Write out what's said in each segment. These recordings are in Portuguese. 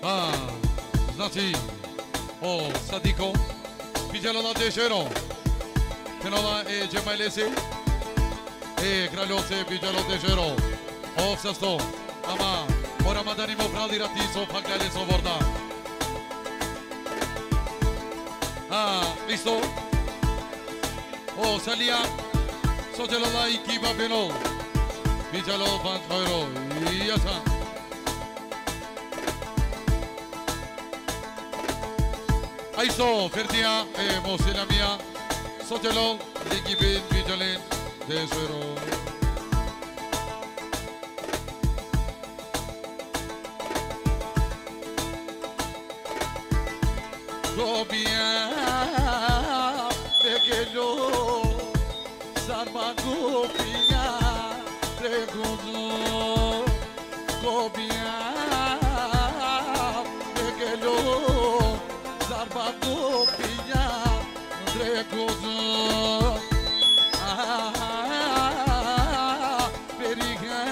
Pan znaczy o sadiko widziano na dziesięro Kenola e Cemalesi e Kralose widziano dziesięro o wsasto ama ora madanimo prali rati so paglale so vorda a listo o salia so celola i kiba beno widziano pan twoiro jasa. yes, Ayso Fertia eh, e Moselamia Sotelon Ligibin Vitalen Desero Gobia Begelo Sarmagopia Tregudo Gobia Preguzo, Ah, Periga,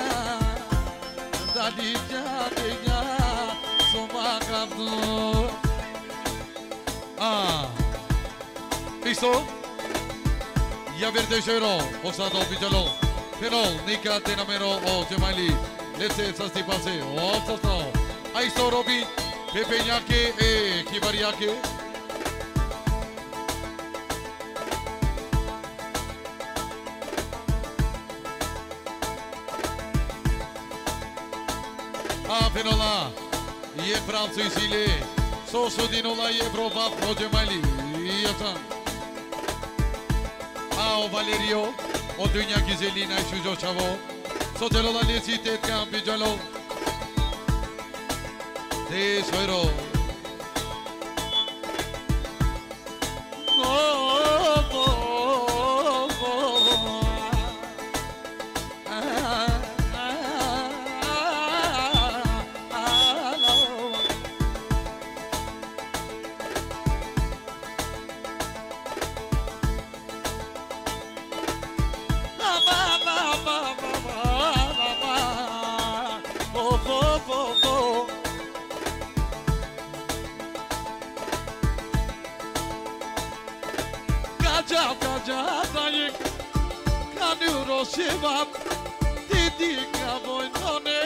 Dalija, Dega, Soma Gabdo. Ah, listo? Ya verde cero, osado bijalo. Pero nika tenamero o jemali. Letse sasti pase. O sasto. Ahí sto Robi. Pepe Ñaque, eh, Kibariake. აფენოლა იე ფრანცისილი სოსოდინოლა ევროპა პროჯემალი იათა აო ვალერიო o dünya güzelliğine şujo çavo. Sotel olan lezzet etkan bicalo de soyro oh, oh, oh, oh. Kaja, kaja, daye, kanu roshibab, didi kaboy none,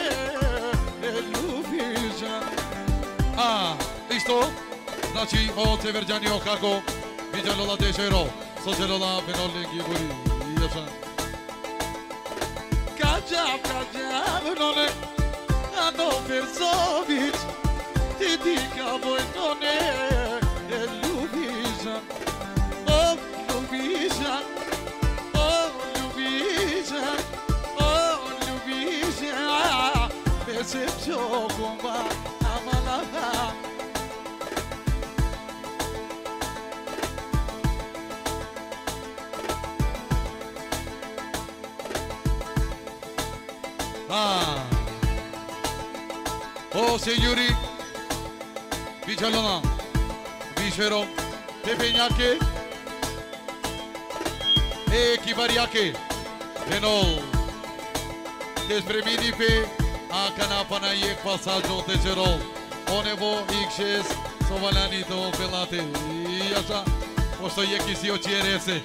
elu vijan. Ah, isto, znači, o Severđani Okako, Viđalola Dešero, Sozerola Benolne Giburi, Ijačan. Kaja, kaja, benone, Gacap gacap none Ano Versović Dedik ya boynone Lubiża Oh, Lubiża Oh, Lubiża Oh, Lubiża Mesem çokumba Amalaka Ah. José Yuri, Bichalona, Bishero, Pepe Nyake, E Kibariake, Renol, Despremidi pe Akana Panaye pasajul de cerol. Onevo Ixes, Sovalanito Pelate. И așa, o să iechisi o cerese.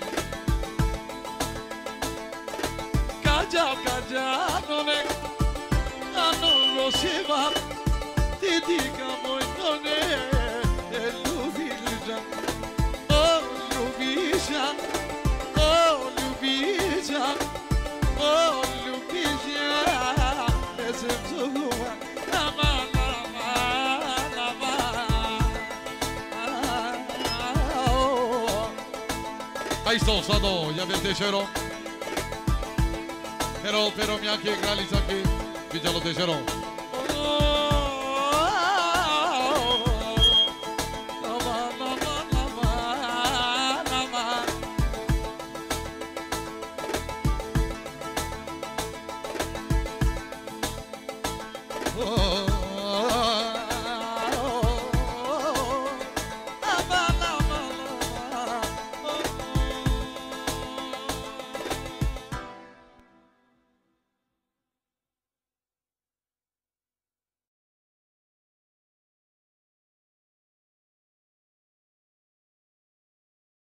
Kaja, kaja, nonek, anul roșevat, ti dica moitone, e luvilja, oh luvilja, oh luvilja, oh luvilja, mesem